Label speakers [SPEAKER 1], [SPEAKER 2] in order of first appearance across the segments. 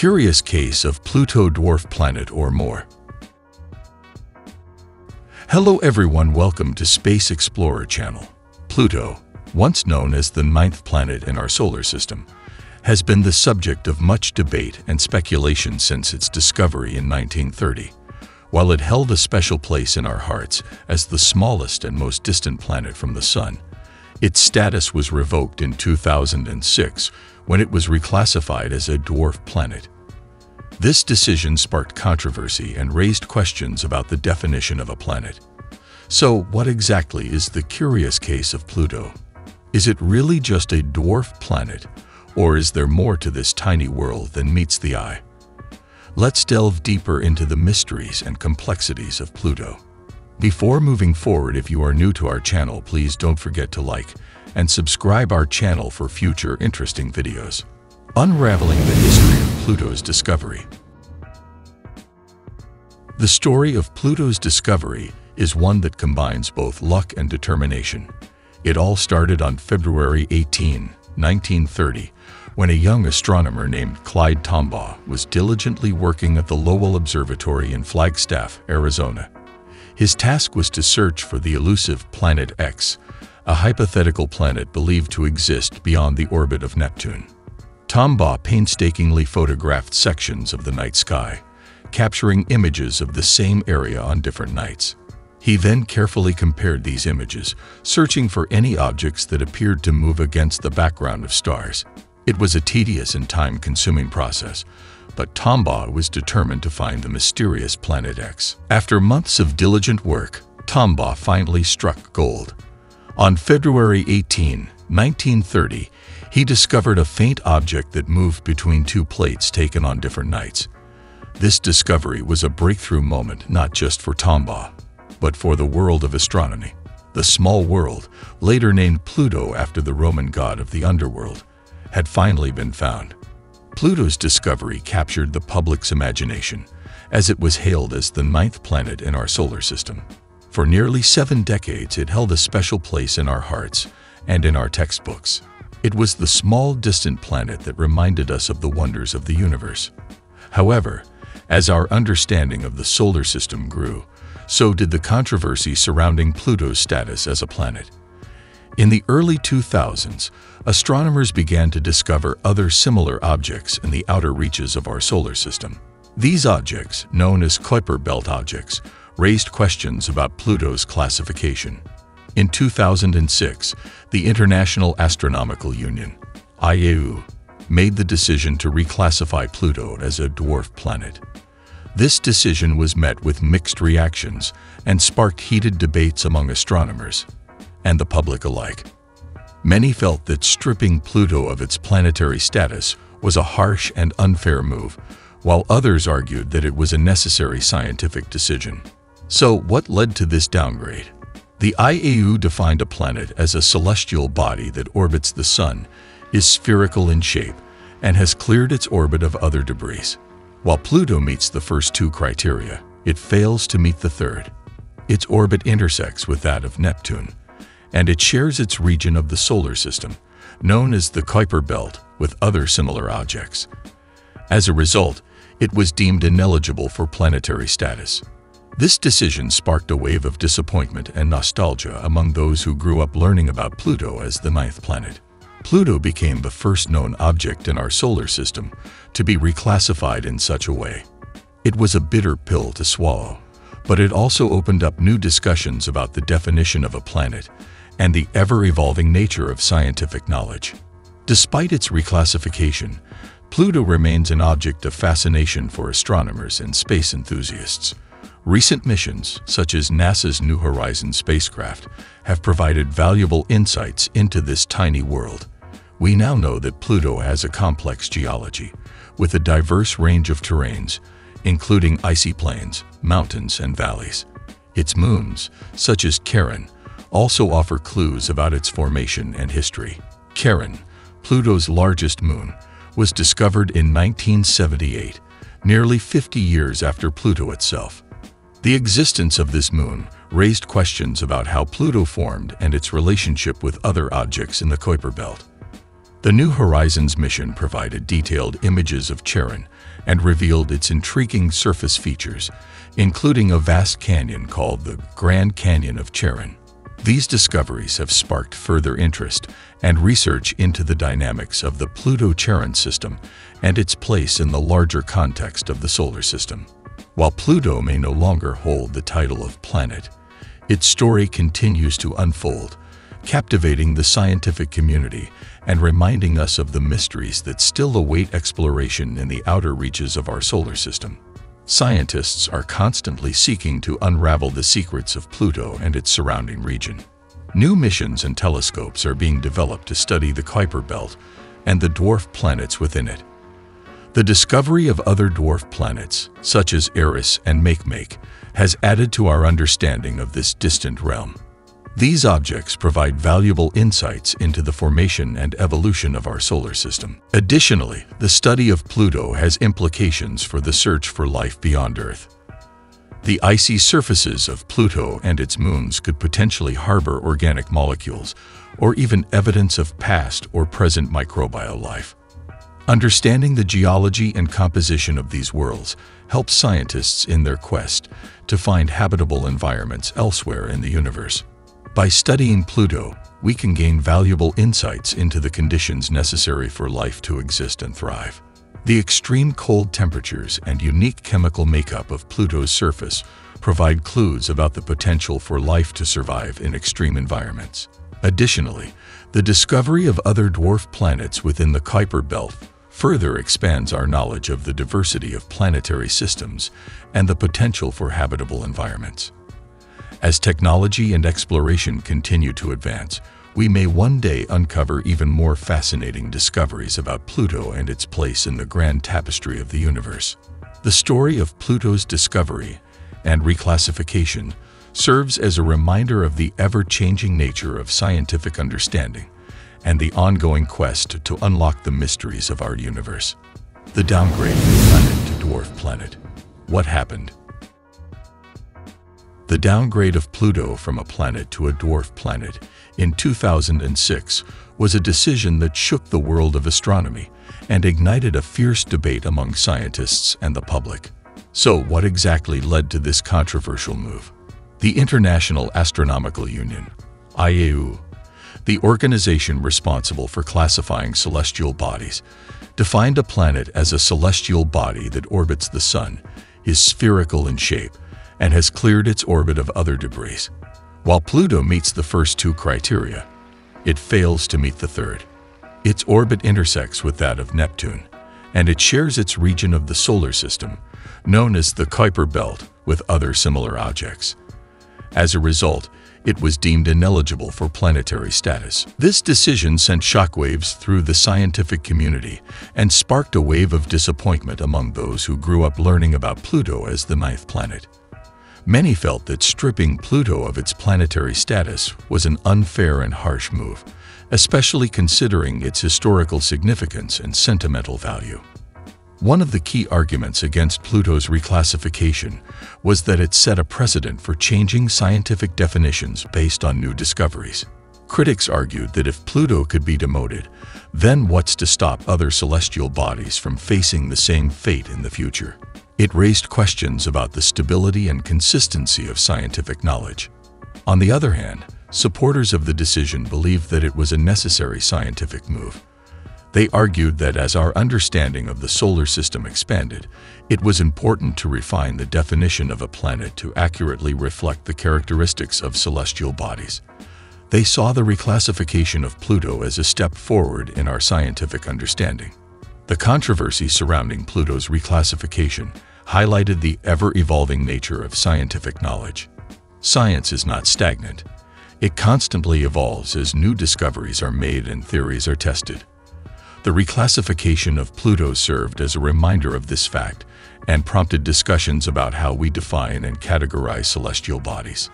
[SPEAKER 1] Curious Case of Pluto Dwarf Planet or More. Hello everyone, welcome to Space Explorer channel. Pluto, once known as the ninth planet in our solar system, has been the subject of much debate and speculation since its discovery in 1930. While it held a special place in our hearts as the smallest and most distant planet from the Sun, its status was revoked in 2006 when it was reclassified as a dwarf planet. This decision sparked controversy and raised questions about the definition of a planet. So, what exactly is the curious case of Pluto? Is it really just a dwarf planet, or is there more to this tiny world than meets the eye? Let's delve deeper into the mysteries and complexities of Pluto. Before moving forward, if you are new to our channel, please don't forget to like and subscribe our channel for future interesting videos. Unraveling the history of Pluto's discovery. The story of Pluto's discovery is one that combines both luck and determination. It all started on February 18, 1930, when a young astronomer named Clyde Tombaugh was diligently working at the Lowell Observatory in Flagstaff, Arizona. His task was to search for the elusive Planet X, a hypothetical planet believed to exist beyond the orbit of Neptune. Tombaugh painstakingly photographed sections of the night sky, capturing images of the same area on different nights. He then carefully compared these images, searching for any objects that appeared to move against the background of stars. It was a tedious and time-consuming process, but Tombaugh was determined to find the mysterious Planet X. After months of diligent work, Tombaugh finally struck gold. On February 18, 1930, he discovered a faint object that moved between two plates taken on different nights. This discovery was a breakthrough moment not just for Tombaugh, but for the world of astronomy. The small world, later named Pluto after the Roman god of the underworld, had finally been found. Pluto's discovery captured the public's imagination, as it was hailed as the ninth planet in our solar system. For nearly seven decades, it held a special place in our hearts and in our textbooks. It was the small, distant planet that reminded us of the wonders of the universe. However, as our understanding of the solar system grew, so did the controversy surrounding Pluto's status as a planet. In the early 2000s, astronomers began to discover other similar objects in the outer reaches of our solar system. These objects, known as Kuiper Belt objects, raised questions about Pluto's classification. In 2006, the International Astronomical Union, IAU, made the decision to reclassify Pluto as a dwarf planet. This decision was met with mixed reactions and sparked heated debates among astronomers and the public alike. Many felt that stripping Pluto of its planetary status was a harsh and unfair move, while others argued that it was a necessary scientific decision. So what led to this downgrade? The IAU defined a planet as a celestial body that orbits the Sun, is spherical in shape, and has cleared its orbit of other debris. While Pluto meets the first two criteria, it fails to meet the third. Its orbit intersects with that of Neptune, and it shares its region of the solar system, known as the Kuiper Belt, with other similar objects. As a result, it was deemed ineligible for planetary status. This decision sparked a wave of disappointment and nostalgia among those who grew up learning about Pluto as the ninth planet. Pluto became the first known object in our solar system to be reclassified in such a way. It was a bitter pill to swallow, but it also opened up new discussions about the definition of a planet and the ever-evolving nature of scientific knowledge. Despite its reclassification, Pluto remains an object of fascination for astronomers and space enthusiasts. Recent missions, such as NASA's New Horizons spacecraft, have provided valuable insights into this tiny world. We now know that Pluto has a complex geology, with a diverse range of terrains, including icy plains, mountains, and valleys. Its moons, such as Charon, also offer clues about its formation and history. Charon, Pluto's largest moon, was discovered in 1978, nearly 50 years after Pluto itself. The existence of this moon raised questions about how Pluto formed and its relationship with other objects in the Kuiper Belt. The New Horizons mission provided detailed images of Charon and revealed its intriguing surface features, including a vast canyon called the Grand Canyon of Charon. These discoveries have sparked further interest and research into the dynamics of the Pluto-Charon system and its place in the larger context of the solar system. While Pluto may no longer hold the title of planet, its story continues to unfold, captivating the scientific community and reminding us of the mysteries that still await exploration in the outer reaches of our solar system. Scientists are constantly seeking to unravel the secrets of Pluto and its surrounding region. New missions and telescopes are being developed to study the Kuiper Belt and the dwarf planets within it. The discovery of other dwarf planets, such as Eris and Makemake, has added to our understanding of this distant realm. These objects provide valuable insights into the formation and evolution of our solar system. Additionally, the study of Pluto has implications for the search for life beyond Earth. The icy surfaces of Pluto and its moons could potentially harbor organic molecules or even evidence of past or present microbial life. Understanding the geology and composition of these worlds helps scientists in their quest to find habitable environments elsewhere in the universe. By studying Pluto, we can gain valuable insights into the conditions necessary for life to exist and thrive. The extreme cold temperatures and unique chemical makeup of Pluto's surface provide clues about the potential for life to survive in extreme environments. Additionally, the discovery of other dwarf planets within the Kuiper Belt further expands our knowledge of the diversity of planetary systems and the potential for habitable environments. As technology and exploration continue to advance, we may one day uncover even more fascinating discoveries about Pluto and its place in the grand tapestry of the universe. The story of Pluto's discovery and reclassification serves as a reminder of the ever-changing nature of scientific understanding and the ongoing quest to unlock the mysteries of our universe. The downgrade from planet to dwarf planet. What happened? The downgrade of Pluto from a planet to a dwarf planet in 2006 was a decision that shook the world of astronomy and ignited a fierce debate among scientists and the public. So what exactly led to this controversial move? The International Astronomical Union, IAU, the organization responsible for classifying celestial bodies, defined a planet as a celestial body that orbits the Sun, is spherical in shape, and has cleared its orbit of other debris. While Pluto meets the first two criteria, it fails to meet the third. Its orbit intersects with that of Neptune, and it shares its region of the solar system, known as the Kuiper Belt, with other similar objects. As a result, it was deemed ineligible for planetary status. This decision sent shockwaves through the scientific community and sparked a wave of disappointment among those who grew up learning about Pluto as the ninth planet. Many felt that stripping Pluto of its planetary status was an unfair and harsh move, especially considering its historical significance and sentimental value. One of the key arguments against Pluto's reclassification was that it set a precedent for changing scientific definitions based on new discoveries. Critics argued that if Pluto could be demoted, then what's to stop other celestial bodies from facing the same fate in the future? It raised questions about the stability and consistency of scientific knowledge. On the other hand, supporters of the decision believed that it was a necessary scientific move. They argued that as our understanding of the solar system expanded, it was important to refine the definition of a planet to accurately reflect the characteristics of celestial bodies. They saw the reclassification of Pluto as a step forward in our scientific understanding. The controversy surrounding Pluto's reclassification highlighted the ever-evolving nature of scientific knowledge. Science is not stagnant. It constantly evolves as new discoveries are made and theories are tested. The reclassification of Pluto served as a reminder of this fact and prompted discussions about how we define and categorize celestial bodies.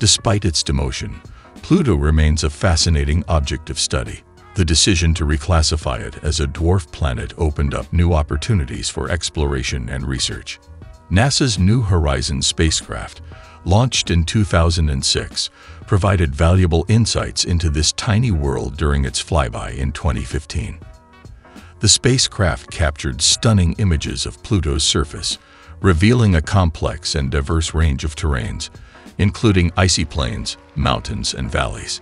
[SPEAKER 1] Despite its demotion, Pluto remains a fascinating object of study. The decision to reclassify it as a dwarf planet opened up new opportunities for exploration and research. NASA's New Horizons spacecraft, launched in 2006, provided valuable insights into this tiny world during its flyby in 2015. The spacecraft captured stunning images of Pluto's surface, revealing a complex and diverse range of terrains, including icy plains, mountains, and valleys.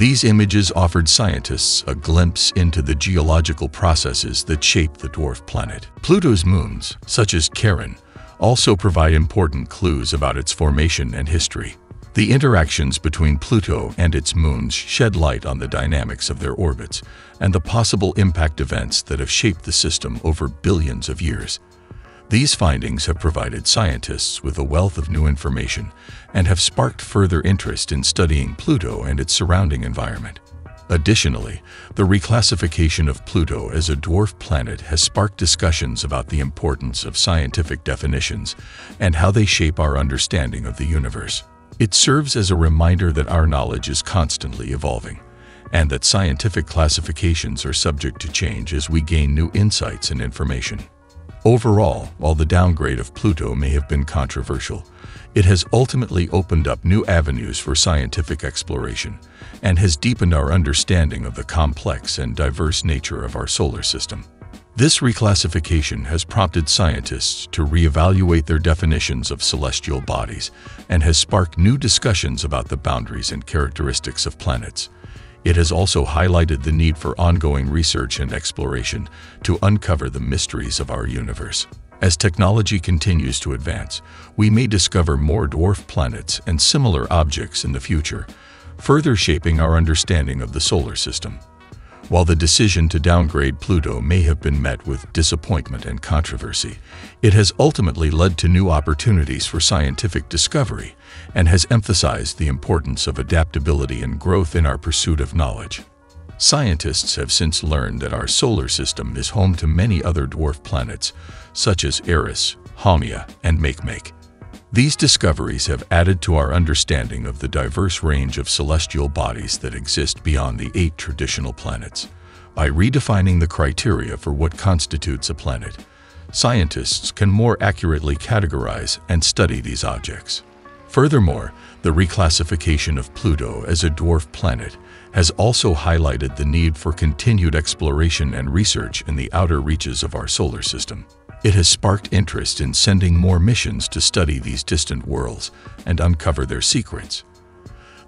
[SPEAKER 1] These images offered scientists a glimpse into the geological processes that shape the dwarf planet. Pluto's moons, such as Charon, also provide important clues about its formation and history. The interactions between Pluto and its moons shed light on the dynamics of their orbits and the possible impact events that have shaped the system over billions of years. These findings have provided scientists with a wealth of new information and have sparked further interest in studying Pluto and its surrounding environment. Additionally, the reclassification of Pluto as a dwarf planet has sparked discussions about the importance of scientific definitions and how they shape our understanding of the universe. It serves as a reminder that our knowledge is constantly evolving, and that scientific classifications are subject to change as we gain new insights and information. Overall, while the downgrade of Pluto may have been controversial, it has ultimately opened up new avenues for scientific exploration and has deepened our understanding of the complex and diverse nature of our solar system. This reclassification has prompted scientists to reevaluate their definitions of celestial bodies and has sparked new discussions about the boundaries and characteristics of planets. It has also highlighted the need for ongoing research and exploration to uncover the mysteries of our universe. As technology continues to advance, we may discover more dwarf planets and similar objects in the future, further shaping our understanding of the solar system. While the decision to downgrade Pluto may have been met with disappointment and controversy, it has ultimately led to new opportunities for scientific discovery and has emphasized the importance of adaptability and growth in our pursuit of knowledge. Scientists have since learned that our solar system is home to many other dwarf planets, such as Eris, Haumea, and Makemake. These discoveries have added to our understanding of the diverse range of celestial bodies that exist beyond the eight traditional planets. By redefining the criteria for what constitutes a planet, scientists can more accurately categorize and study these objects. Furthermore, the reclassification of Pluto as a dwarf planet has also highlighted the need for continued exploration and research in the outer reaches of our solar system. It has sparked interest in sending more missions to study these distant worlds and uncover their secrets.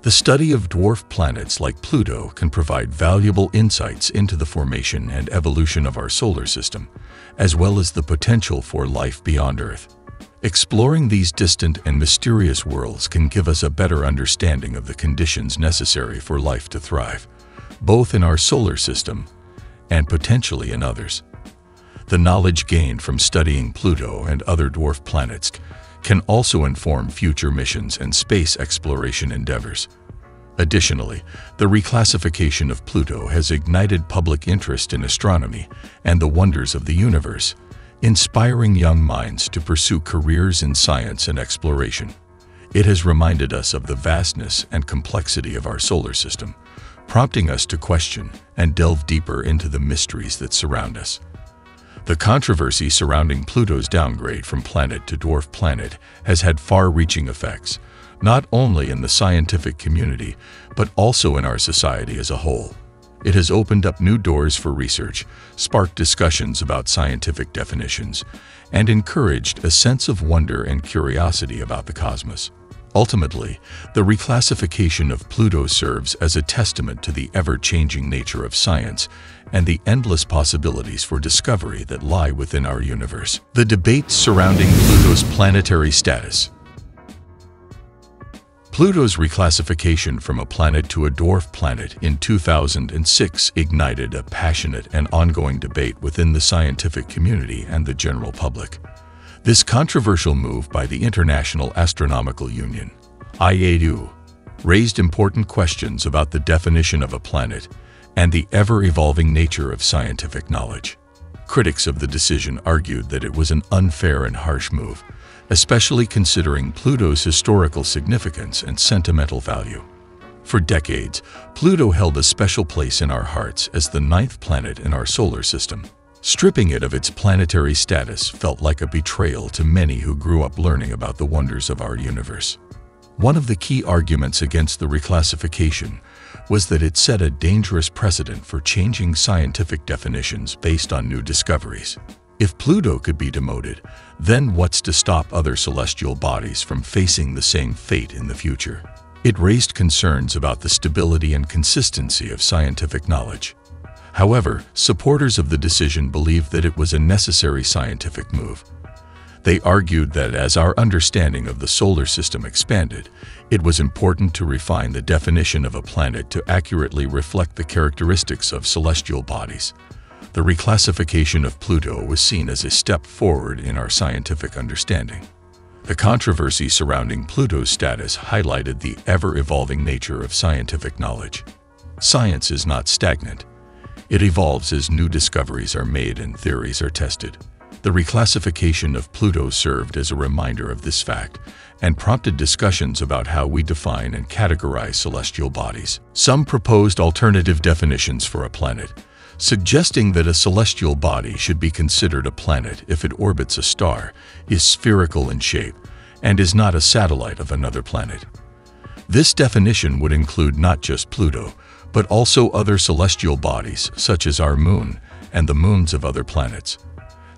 [SPEAKER 1] The study of dwarf planets like Pluto can provide valuable insights into the formation and evolution of our solar system, as well as the potential for life beyond Earth. Exploring these distant and mysterious worlds can give us a better understanding of the conditions necessary for life to thrive, both in our solar system and potentially in others. The knowledge gained from studying Pluto and other dwarf planets can also inform future missions and space exploration endeavors. Additionally, the reclassification of Pluto has ignited public interest in astronomy and the wonders of the universe, inspiring young minds to pursue careers in science and exploration. It has reminded us of the vastness and complexity of our solar system, prompting us to question and delve deeper into the mysteries that surround us. The controversy surrounding Pluto's downgrade from planet to dwarf planet has had far-reaching effects, not only in the scientific community, but also in our society as a whole. It has opened up new doors for research, sparked discussions about scientific definitions, and encouraged a sense of wonder and curiosity about the cosmos. Ultimately, the reclassification of Pluto serves as a testament to the ever-changing nature of science and the endless possibilities for discovery that lie within our universe. The debate surrounding Pluto's planetary status Pluto's reclassification from a planet to a dwarf planet in 2006 ignited a passionate and ongoing debate within the scientific community and the general public. This controversial move by the International Astronomical Union, IAU, raised important questions about the definition of a planet and the ever-evolving nature of scientific knowledge. Critics of the decision argued that it was an unfair and harsh move, especially considering Pluto's historical significance and sentimental value. For decades, Pluto held a special place in our hearts as the ninth planet in our solar system. Stripping it of its planetary status felt like a betrayal to many who grew up learning about the wonders of our universe. One of the key arguments against the reclassification was that it set a dangerous precedent for changing scientific definitions based on new discoveries. If Pluto could be demoted, then what's to stop other celestial bodies from facing the same fate in the future? It raised concerns about the stability and consistency of scientific knowledge. However, supporters of the decision believed that it was a necessary scientific move. They argued that as our understanding of the solar system expanded, it was important to refine the definition of a planet to accurately reflect the characteristics of celestial bodies. The reclassification of Pluto was seen as a step forward in our scientific understanding. The controversy surrounding Pluto's status highlighted the ever-evolving nature of scientific knowledge. Science is not stagnant. It evolves as new discoveries are made and theories are tested. The reclassification of Pluto served as a reminder of this fact and prompted discussions about how we define and categorize celestial bodies. Some proposed alternative definitions for a planet, suggesting that a celestial body should be considered a planet if it orbits a star, is spherical in shape, and is not a satellite of another planet. This definition would include not just Pluto, but also other celestial bodies, such as our moon and the moons of other planets.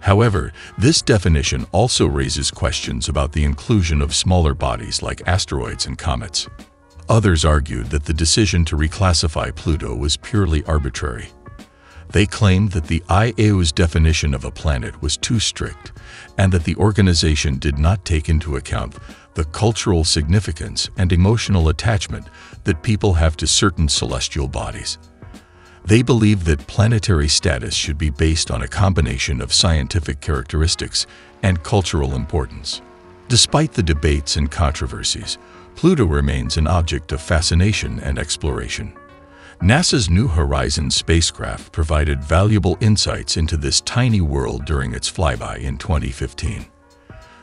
[SPEAKER 1] However, this definition also raises questions about the inclusion of smaller bodies like asteroids and comets. Others argued that the decision to reclassify Pluto was purely arbitrary. They claimed that the IAU's definition of a planet was too strict and that the organization did not take into account the cultural significance and emotional attachment that people have to certain celestial bodies. They believe that planetary status should be based on a combination of scientific characteristics and cultural importance. Despite the debates and controversies, Pluto remains an object of fascination and exploration. NASA's New Horizons spacecraft provided valuable insights into this tiny world during its flyby in 2015.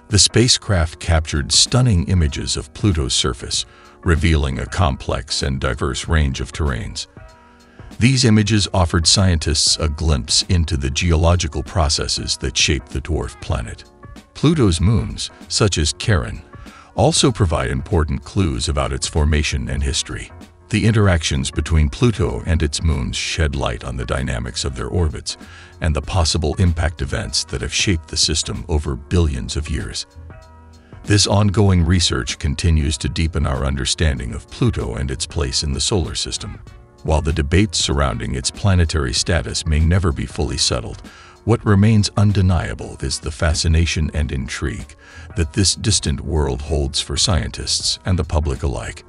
[SPEAKER 1] The spacecraft captured stunning images of Pluto's surface, revealing a complex and diverse range of terrains. These images offered scientists a glimpse into the geological processes that shape the dwarf planet. Pluto's moons, such as Charon, also provide important clues about its formation and history. The interactions between Pluto and its moons shed light on the dynamics of their orbits and the possible impact events that have shaped the system over billions of years. This ongoing research continues to deepen our understanding of Pluto and its place in the solar system. While the debates surrounding its planetary status may never be fully settled, what remains undeniable is the fascination and intrigue that this distant world holds for scientists and the public alike.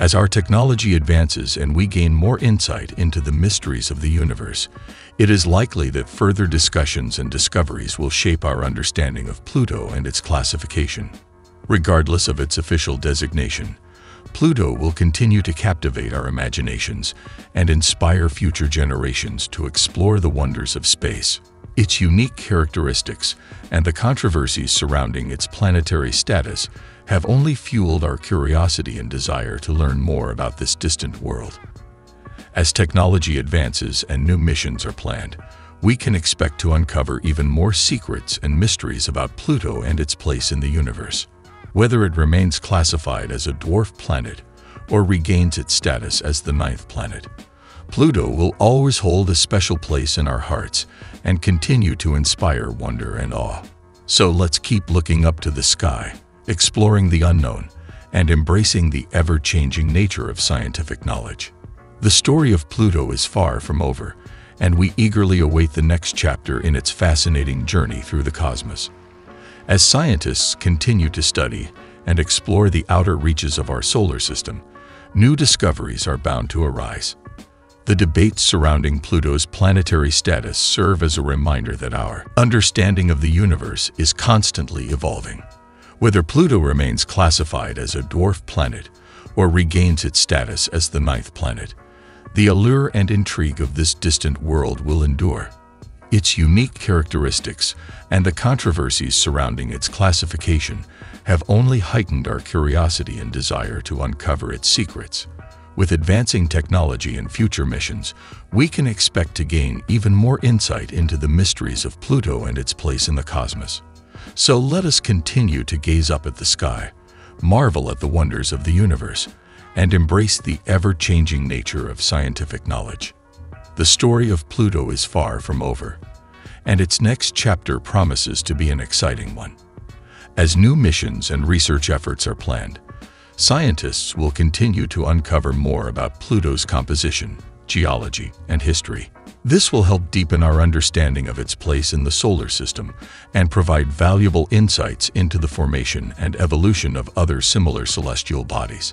[SPEAKER 1] As our technology advances and we gain more insight into the mysteries of the universe, it is likely that further discussions and discoveries will shape our understanding of Pluto and its classification. Regardless of its official designation, Pluto will continue to captivate our imaginations and inspire future generations to explore the wonders of space. Its unique characteristics and the controversies surrounding its planetary status have only fueled our curiosity and desire to learn more about this distant world. As technology advances and new missions are planned, we can expect to uncover even more secrets and mysteries about Pluto and its place in the universe. Whether it remains classified as a dwarf planet or regains its status as the ninth planet, Pluto will always hold a special place in our hearts and continue to inspire wonder and awe. So let's keep looking up to the sky, exploring the unknown, and embracing the ever-changing nature of scientific knowledge. The story of Pluto is far from over, and we eagerly await the next chapter in its fascinating journey through the cosmos. As scientists continue to study and explore the outer reaches of our solar system, new discoveries are bound to arise. The debates surrounding Pluto's planetary status serve as a reminder that our understanding of the universe is constantly evolving. Whether Pluto remains classified as a dwarf planet or regains its status as the ninth planet, the allure and intrigue of this distant world will endure. Its unique characteristics and the controversies surrounding its classification have only heightened our curiosity and desire to uncover its secrets. With advancing technology and future missions, we can expect to gain even more insight into the mysteries of Pluto and its place in the cosmos. So let us continue to gaze up at the sky, marvel at the wonders of the universe, and embrace the ever-changing nature of scientific knowledge. The story of Pluto is far from over, and its next chapter promises to be an exciting one. As new missions and research efforts are planned, scientists will continue to uncover more about Pluto's composition, geology, and history. This will help deepen our understanding of its place in the solar system and provide valuable insights into the formation and evolution of other similar celestial bodies.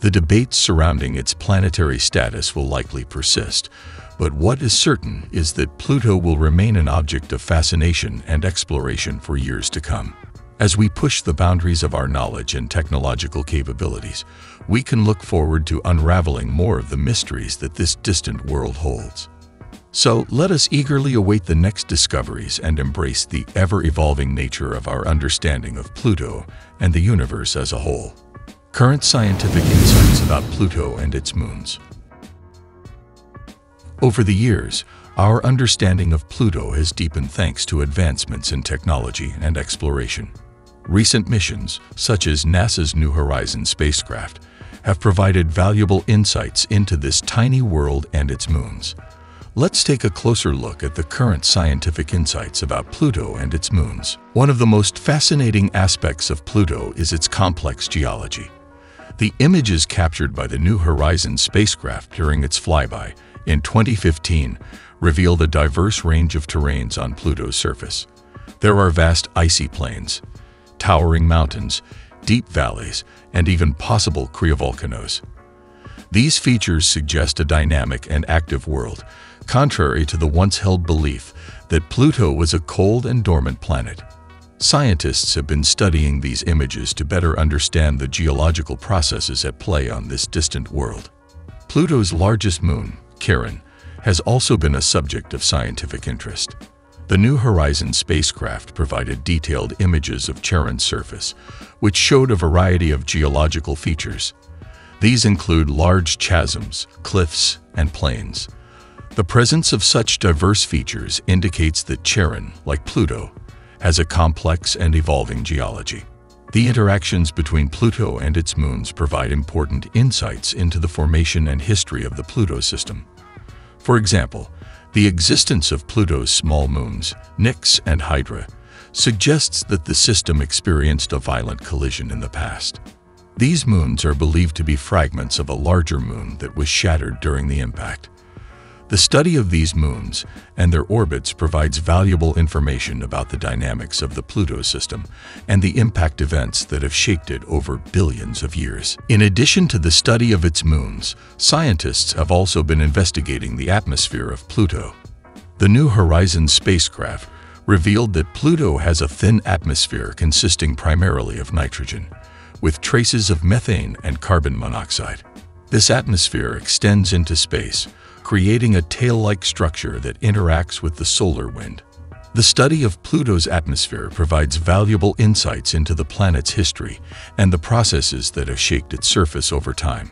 [SPEAKER 1] The debates surrounding its planetary status will likely persist, but what is certain is that Pluto will remain an object of fascination and exploration for years to come. As we push the boundaries of our knowledge and technological capabilities, we can look forward to unraveling more of the mysteries that this distant world holds. So let us eagerly await the next discoveries and embrace the ever-evolving nature of our understanding of Pluto and the universe as a whole. Current scientific insights about Pluto and its moons. Over the years, our understanding of Pluto has deepened thanks to advancements in technology and exploration. Recent missions, such as NASA's New Horizons spacecraft, have provided valuable insights into this tiny world and its moons. Let's take a closer look at the current scientific insights about Pluto and its moons. One of the most fascinating aspects of Pluto is its complex geology. The images captured by the New Horizons spacecraft during its flyby in 2015 revealed a diverse range of terrains on Pluto's surface. There are vast icy plains, towering mountains, deep valleys, and even possible cryovolcanoes. These features suggest a dynamic and active world, contrary to the once-held belief that Pluto was a cold and dormant planet. Scientists have been studying these images to better understand the geological processes at play on this distant world. Pluto's largest moon, Charon, has also been a subject of scientific interest. The New Horizons spacecraft provided detailed images of Charon's surface, which showed a variety of geological features. These include large chasms, cliffs, and plains. The presence of such diverse features indicates that Charon, like Pluto, has a complex and evolving geology. The interactions between Pluto and its moons provide important insights into the formation and history of the Pluto system. For example, the existence of Pluto's small moons, Nix and Hydra, suggests that the system experienced a violent collision in the past. These moons are believed to be fragments of a larger moon that was shattered during the impact. The study of these moons and their orbits provides valuable information about the dynamics of the Pluto system and the impact events that have shaped it over billions of years. In addition to the study of its moons, scientists have also been investigating the atmosphere of Pluto. The New Horizons spacecraft revealed that Pluto has a thin atmosphere consisting primarily of nitrogen, with traces of methane and carbon monoxide. This atmosphere extends into space, creating a tail-like structure that interacts with the solar wind. The study of Pluto's atmosphere provides valuable insights into the planet's history and the processes that have shaped its surface over time.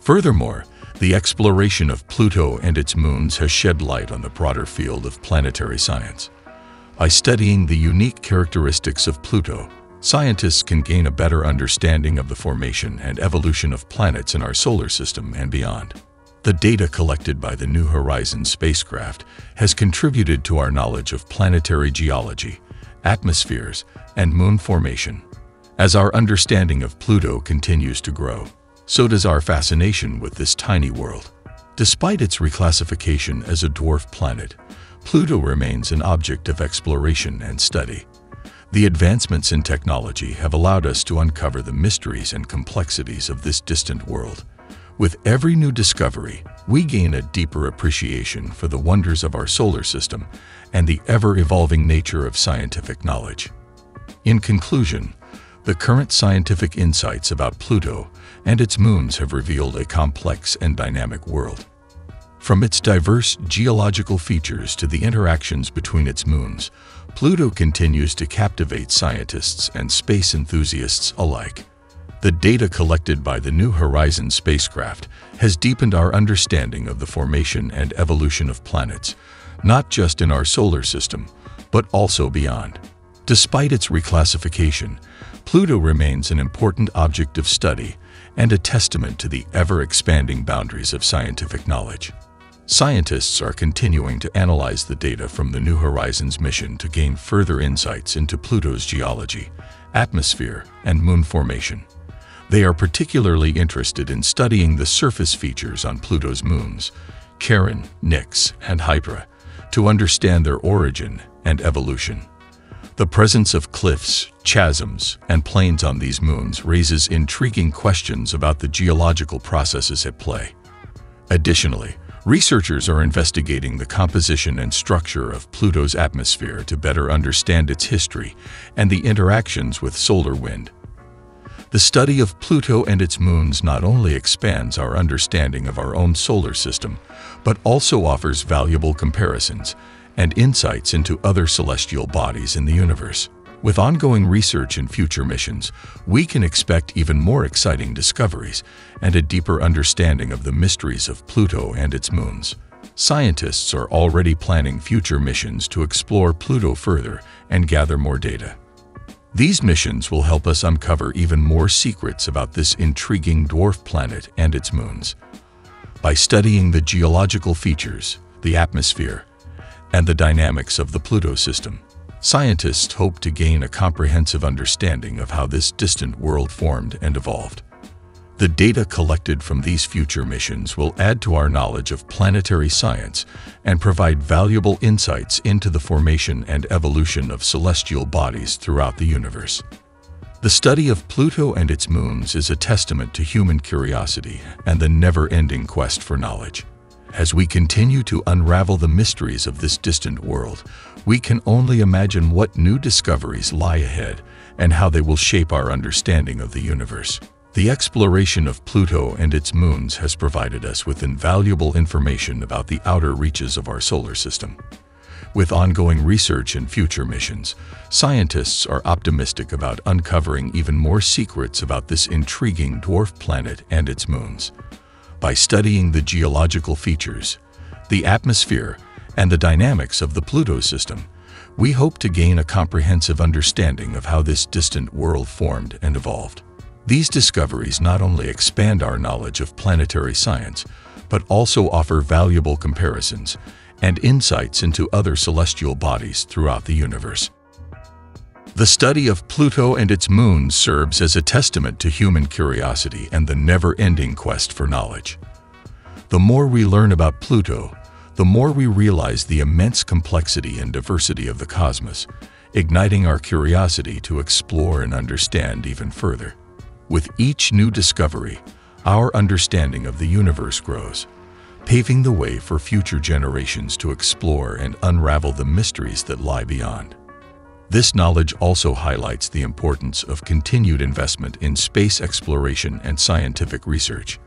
[SPEAKER 1] Furthermore, the exploration of Pluto and its moons has shed light on the broader field of planetary science. By studying the unique characteristics of Pluto, scientists can gain a better understanding of the formation and evolution of planets in our solar system and beyond. The data collected by the New Horizons spacecraft has contributed to our knowledge of planetary geology, atmospheres, and moon formation. As our understanding of Pluto continues to grow, so does our fascination with this tiny world. Despite its reclassification as a dwarf planet, Pluto remains an object of exploration and study. The advancements in technology have allowed us to uncover the mysteries and complexities of this distant world. With every new discovery, we gain a deeper appreciation for the wonders of our solar system and the ever-evolving nature of scientific knowledge. In conclusion, the current scientific insights about Pluto and its moons have revealed a complex and dynamic world. From its diverse geological features to the interactions between its moons, Pluto continues to captivate scientists and space enthusiasts alike. The data collected by the New Horizons spacecraft has deepened our understanding of the formation and evolution of planets, not just in our solar system, but also beyond. Despite its reclassification, Pluto remains an important object of study and a testament to the ever-expanding boundaries of scientific knowledge. Scientists are continuing to analyze the data from the New Horizons mission to gain further insights into Pluto's geology, atmosphere, and moon formation. They are particularly interested in studying the surface features on Pluto's moons, Charon, Nix, and Hydra, to understand their origin and evolution. The presence of cliffs, chasms, and plains on these moons raises intriguing questions about the geological processes at play. Additionally, Researchers are investigating the composition and structure of Pluto's atmosphere to better understand its history and the interactions with solar wind. The study of Pluto and its moons not only expands our understanding of our own solar system, but also offers valuable comparisons and insights into other celestial bodies in the universe. With ongoing research and future missions, we can expect even more exciting discoveries and a deeper understanding of the mysteries of Pluto and its moons. Scientists are already planning future missions to explore Pluto further and gather more data. These missions will help us uncover even more secrets about this intriguing dwarf planet and its moons. By studying the geological features, the atmosphere, and the dynamics of the Pluto system, Scientists hope to gain a comprehensive understanding of how this distant world formed and evolved. The data collected from these future missions will add to our knowledge of planetary science and provide valuable insights into the formation and evolution of celestial bodies throughout the universe. The study of Pluto and its moons is a testament to human curiosity and the never-ending quest for knowledge. As we continue to unravel the mysteries of this distant world, we can only imagine what new discoveries lie ahead and how they will shape our understanding of the universe. The exploration of Pluto and its moons has provided us with invaluable information about the outer reaches of our solar system. With ongoing research and future missions, scientists are optimistic about uncovering even more secrets about this intriguing dwarf planet and its moons. By studying the geological features, the atmosphere, and the dynamics of the Pluto system, we hope to gain a comprehensive understanding of how this distant world formed and evolved. These discoveries not only expand our knowledge of planetary science, but also offer valuable comparisons and insights into other celestial bodies throughout the universe. The study of Pluto and its moons serves as a testament to human curiosity and the never-ending quest for knowledge. The more we learn about Pluto, the more we realize the immense complexity and diversity of the cosmos, igniting our curiosity to explore and understand even further. With each new discovery, our understanding of the universe grows, paving the way for future generations to explore and unravel the mysteries that lie beyond. This knowledge also highlights the importance of continued investment in space exploration and scientific research.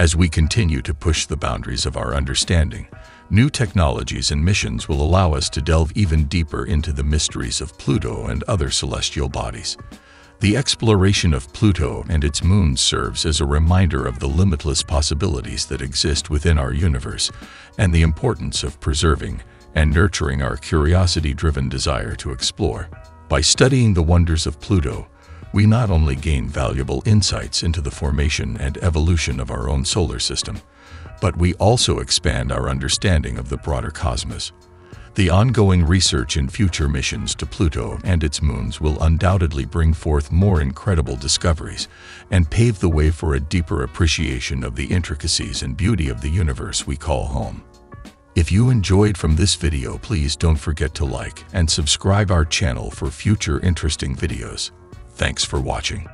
[SPEAKER 1] As we continue to push the boundaries of our understanding, new technologies and missions will allow us to delve even deeper into the mysteries of Pluto and other celestial bodies. The exploration of Pluto and its moons serves as a reminder of the limitless possibilities that exist within our universe and the importance of preserving and nurturing our curiosity-driven desire to explore. By studying the wonders of Pluto, we not only gain valuable insights into the formation and evolution of our own solar system, but we also expand our understanding of the broader cosmos. The ongoing research and future missions to Pluto and its moons will undoubtedly bring forth more incredible discoveries and pave the way for a deeper appreciation of the intricacies and beauty of the universe we call home. If you enjoyed from this video, please don't forget to like and subscribe our channel for future interesting videos. Thanks for watching.